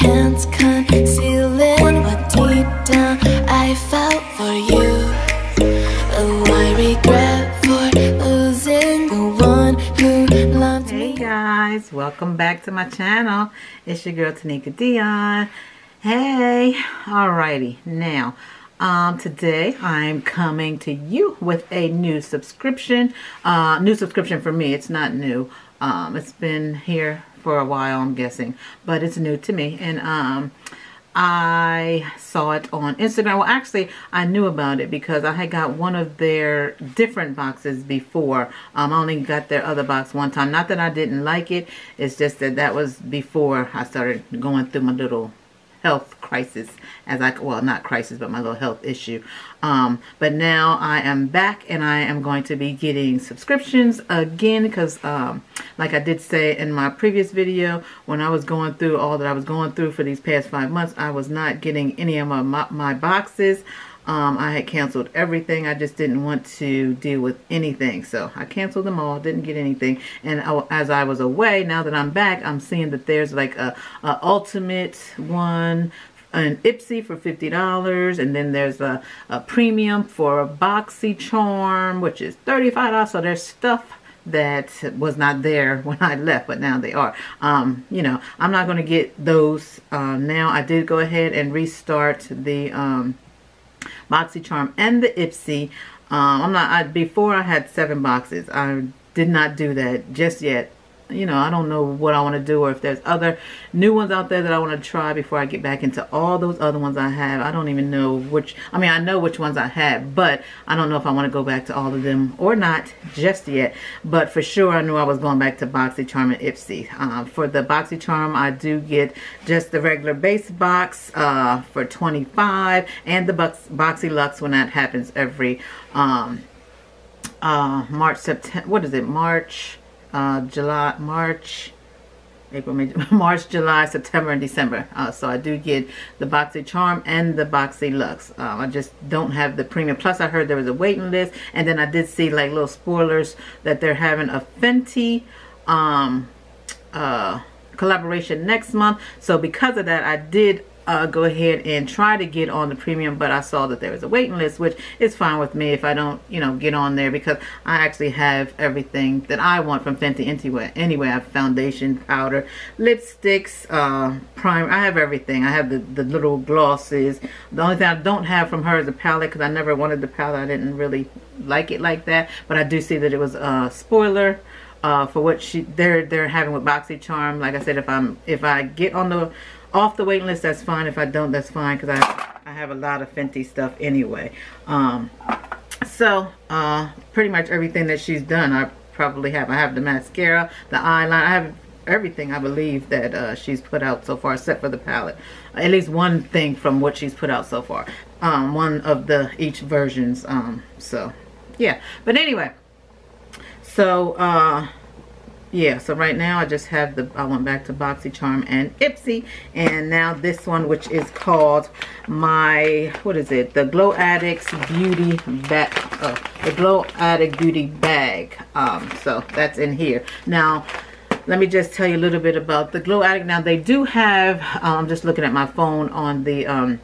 concealing what deep down I felt for you. Oh, I regret for losing the one who loved Hey me. guys, welcome back to my channel. It's your girl Taneica Dionne. Hey, alrighty. Now, um, today I'm coming to you with a new subscription. Uh, new subscription for me. It's not new. Um, it's been here for a while, I'm guessing, but it's new to me. And um, I saw it on Instagram. Well, actually, I knew about it because I had got one of their different boxes before. Um, I only got their other box one time. Not that I didn't like it. It's just that that was before I started going through my little health crisis as I well not crisis but my little health issue. Um but now I am back and I am going to be getting subscriptions again because um like I did say in my previous video when I was going through all that I was going through for these past five months I was not getting any of my my, my boxes um, I had canceled everything. I just didn't want to deal with anything. So I canceled them all, didn't get anything. And as I was away, now that I'm back, I'm seeing that there's like a, a ultimate one, an Ipsy for $50. And then there's a, a premium for a Boxy Charm, which is $35. So there's stuff that was not there when I left, but now they are. Um, you know, I'm not going to get those uh, now. I did go ahead and restart the... Um, BoxyCharm and the Ipsy. Um, I'm not, I, before I had seven boxes. I did not do that just yet. You know, I don't know what I want to do or if there's other new ones out there that I want to try before I get back into all those other ones I have. I don't even know which, I mean, I know which ones I have, but I don't know if I want to go back to all of them or not just yet. But for sure, I knew I was going back to BoxyCharm and Ipsy. Uh, for the BoxyCharm, I do get just the regular base box uh, for 25 and the Box Boxy Lux when that happens every um, uh, March, September, what is it, March, uh, July, March, April, May, March, July, September, and December. Uh, so I do get the Boxy Charm and the Boxy Lux. Uh, I just don't have the premium. Plus, I heard there was a waiting list, and then I did see like little spoilers that they're having a Fenty um, uh, collaboration next month. So because of that, I did uh, go ahead and try to get on the premium, but I saw that there was a waiting list, which is fine with me if I don't, you know, get on there because I actually have everything that I want from Fenty anyway. Anyway, I have foundation, powder, lipsticks, uh, primer. I have everything. I have the, the little glosses. The only thing I don't have from her is a palette because I never wanted the palette. I didn't really like it like that, but I do see that it was a spoiler. Uh, for what she they're they're having with BoxyCharm. Like I said, if I'm if I get on the off the waiting list, that's fine. If I don't, that's fine because I I have a lot of Fenty stuff anyway. Um, so uh, pretty much everything that she's done, I probably have. I have the mascara, the eyeliner. I have everything I believe that uh, she's put out so far, except for the palette. At least one thing from what she's put out so far. Um, one of the each versions. Um, so yeah, but anyway. So, uh, yeah, so right now I just have the, I went back to BoxyCharm and Ipsy. And now this one, which is called my, what is it? The Glow Addicts Beauty Bag, oh, the Glow Addict Beauty Bag. Um, so that's in here. Now, let me just tell you a little bit about the Glow Addict. Now, they do have, uh, I'm just looking at my phone on the, um,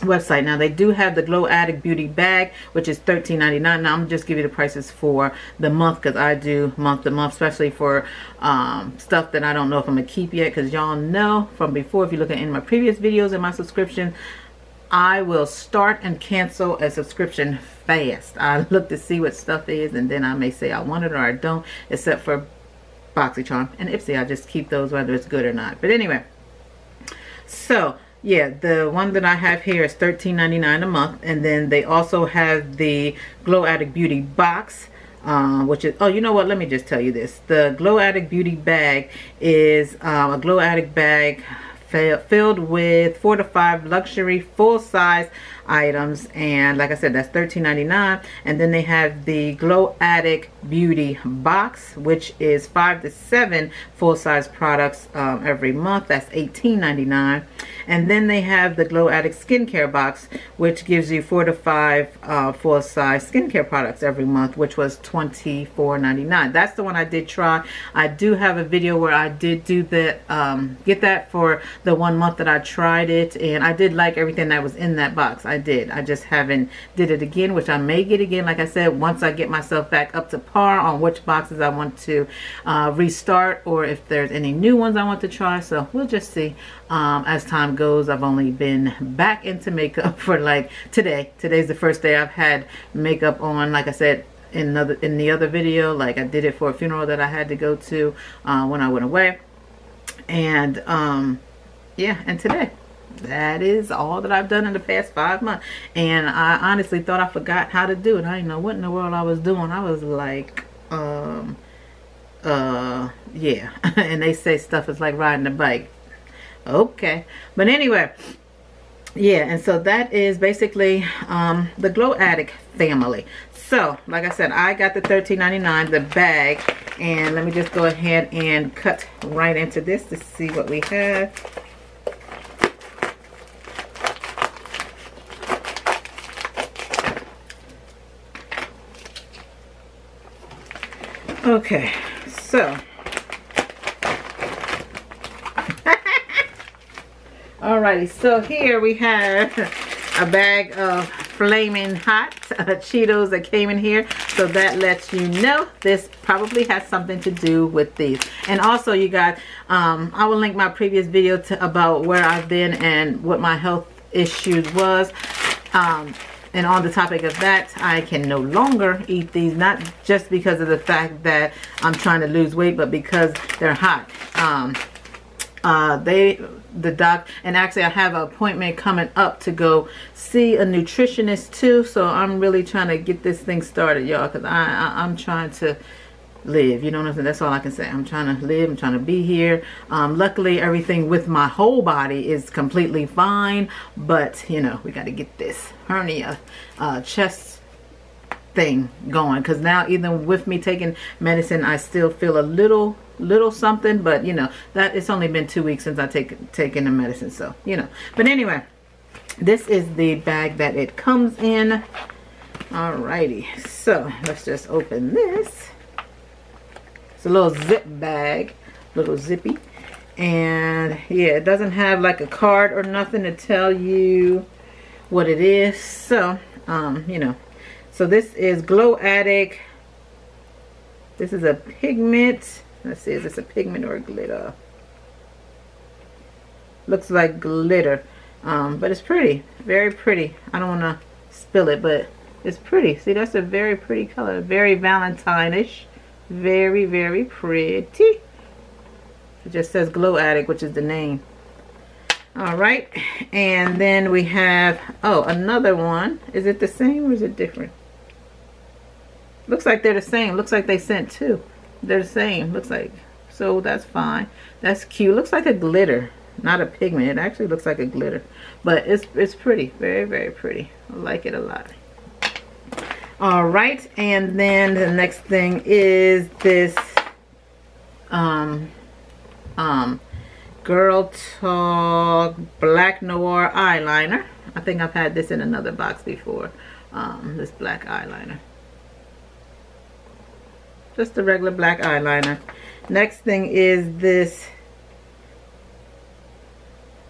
website. Now they do have the glow addict beauty bag which is $13.99 now i'm just give you the prices for the month because i do month to month especially for um, stuff that i don't know if i'm gonna keep yet because y'all know from before if you look at in my previous videos and my subscription i will start and cancel a subscription fast. I look to see what stuff is and then i may say i want it or i don't except for boxycharm and ipsy. I just keep those whether it's good or not. But anyway so yeah the one that i have here is $13.99 a month and then they also have the glow addict beauty box uh, which is oh you know what? Let me just tell you this. The glow addict beauty bag is um, a glow addict bag filled with four to five luxury full-size items and like I said that's $13.99 and then they have the Glow Addict Beauty box which is five to seven full-size products um, every month. That's $18.99 and then they have the Glow Addict skincare box which gives you four to five uh, full-size skincare products every month which was $24.99 that's the one I did try. I do have a video where I did do that um, get that for the one month that I tried it and I did like everything that was in that box. I did. I just haven't did it again, which I may get again, like I said, once I get myself back up to par on which boxes I want to uh, restart or if there's any new ones I want to try. So we'll just see um, as time goes. I've only been back into makeup for like today. Today's the first day I've had makeup on. Like I said, in another in the other video, like I did it for a funeral that I had to go to uh, when I went away. And um, yeah, and today that is all that I've done in the past five months. And I honestly thought I forgot how to do it. I didn't know what in the world I was doing. I was like, um, uh, yeah. and they say stuff is like riding a bike. Okay. But anyway, yeah. And so that is basically um, the Glow Addict family. So, like I said, I got the $13.99, the bag. And let me just go ahead and cut right into this to see what we have. Okay, so. Alrighty, so here we have a bag of flaming hot uh, Cheetos that came in here. So that lets you know this probably has something to do with these. And also you guys, um, I will link my previous video to about where I've been and what my health issues was. Um, and on the topic of that, I can no longer eat these, not just because of the fact that I'm trying to lose weight, but because they're hot. Um, uh, they, the doc, and actually I have an appointment coming up to go see a nutritionist too. So I'm really trying to get this thing started, y'all, because I, I, I'm trying to live you know what i'm saying? That's all i can say. I'm trying to live i'm trying to be here. Um, luckily everything with my whole body is completely fine but you know we got to get this hernia uh, chest thing going because now even with me taking medicine i still feel a little little something but you know that it's only been two weeks since i take taken the medicine so you know. But anyway this is the bag that it comes in. Alrighty so let's just open this it's a little zip bag, little zippy. And yeah, it doesn't have like a card or nothing to tell you what it is. So, um, you know, so this is Glow Addict. This is a pigment. Let's see, is this a pigment or a glitter? Looks like glitter. Um, but it's pretty. Very pretty. I don't want to spill it, but it's pretty. See, that's a very pretty color. Very Valentine-ish. Very, very pretty. It just says Glow Addict, which is the name. All right. And then we have, oh, another one. Is it the same or is it different? Looks like they're the same. Looks like they sent two. They're the same. Looks like. So that's fine. That's cute. Looks like a glitter. Not a pigment. It actually looks like a glitter. But it's, it's pretty. Very, very pretty. I like it a lot all right and then the next thing is this um um girl talk black noir eyeliner. I think i've had this in another box before um this black eyeliner. Just a regular black eyeliner. Next thing is this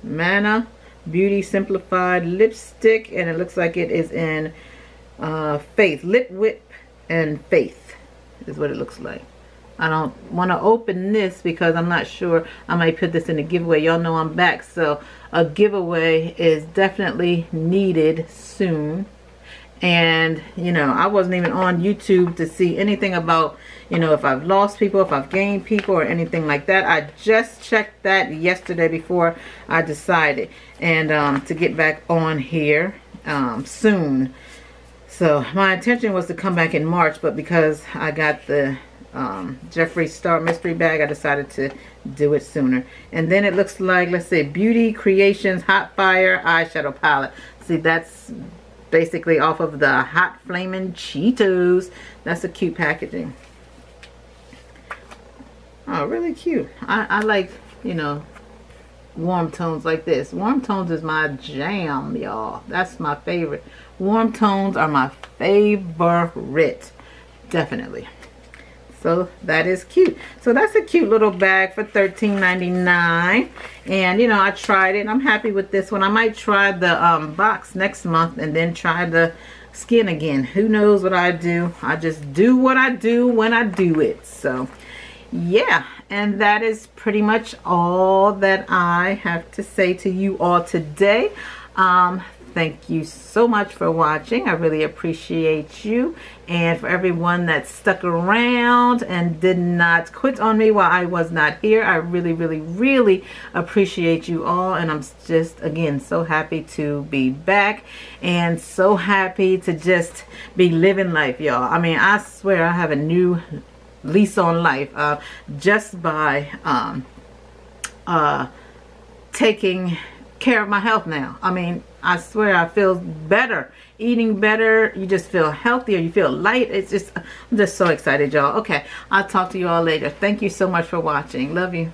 Manna Beauty Simplified lipstick and it looks like it is in uh, Faith. Lip Whip and Faith is what it looks like. I don't want to open this because I'm not sure I might put this in a giveaway. Y'all know I'm back, so a giveaway is definitely needed soon. And, you know, I wasn't even on YouTube to see anything about, you know, if I've lost people, if I've gained people or anything like that. I just checked that yesterday before I decided. And um, to get back on here um, soon. So my intention was to come back in March, but because I got the um, Jeffree Star mystery bag, I decided to do it sooner. And then it looks like, let's see, Beauty Creations Hot Fire Eyeshadow Palette. See, that's basically off of the Hot Flaming Cheetos. That's a cute packaging. Oh, really cute. I, I like, you know, warm tones like this. Warm tones is my jam, y'all. That's my favorite. Warm tones are my favorite. Definitely. So that is cute. So that's a cute little bag for $13.99. And, you know, I tried it. And I'm happy with this one. I might try the um, box next month and then try the skin again. Who knows what I do. I just do what I do when I do it. So, yeah. And that is pretty much all that I have to say to you all today. Um, thank you so much for watching. I really appreciate you. And for everyone that stuck around and did not quit on me while i was not here i really really really appreciate you all. And i'm just again so happy to be back and so happy to just be living life y'all. I mean i swear i have a new lease on life uh, just by um, uh, taking care of my health now. I mean, I swear I feel better. Eating better. You just feel healthier. You feel light. It's just, I'm just so excited, y'all. Okay, I'll talk to you all later. Thank you so much for watching. Love you.